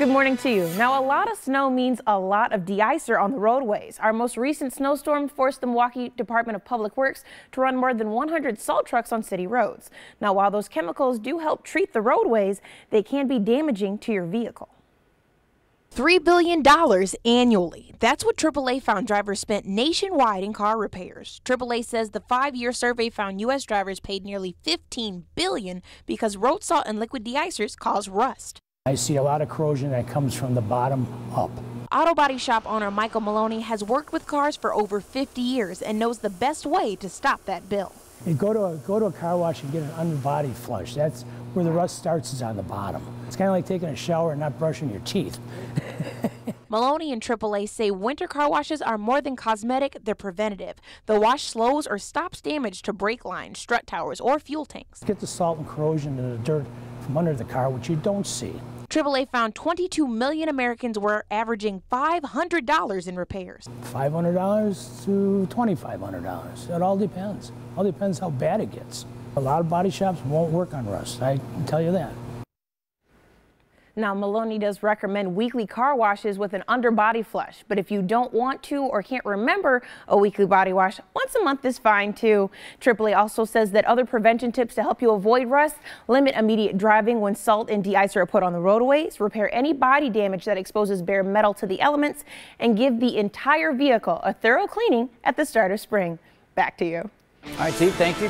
Good morning to you. Now, a lot of snow means a lot of de-icer on the roadways. Our most recent snowstorm forced the Milwaukee Department of Public Works to run more than 100 salt trucks on city roads. Now, while those chemicals do help treat the roadways, they can be damaging to your vehicle. $3 billion annually. That's what AAA found drivers spent nationwide in car repairs. AAA says the five-year survey found U.S. drivers paid nearly 15 billion because road salt and liquid de-icers cause rust. I see a lot of corrosion that comes from the bottom up. Auto body shop owner Michael Maloney has worked with cars for over 50 years and knows the best way to stop that bill. You go to a, go to a car wash and get an underbody flush. That's where the rust starts is on the bottom. It's kind of like taking a shower and not brushing your teeth. Maloney and AAA say winter car washes are more than cosmetic, they're preventative. The wash slows or stops damage to brake lines, strut towers, or fuel tanks. Get the salt and corrosion and the dirt from under the car, which you don't see. AAA found 22 million Americans were averaging $500 in repairs. $500 to $2,500. It all depends. All depends how bad it gets. A lot of body shops won't work on rust, I can tell you that. Now, Maloney does recommend weekly car washes with an underbody flush, but if you don't want to or can't remember a weekly body wash, once a month is fine too. AAA also says that other prevention tips to help you avoid rust, limit immediate driving when salt and de-icer are put on the roadways, repair any body damage that exposes bare metal to the elements, and give the entire vehicle a thorough cleaning at the start of spring. Back to you. All right, Steve, thank you.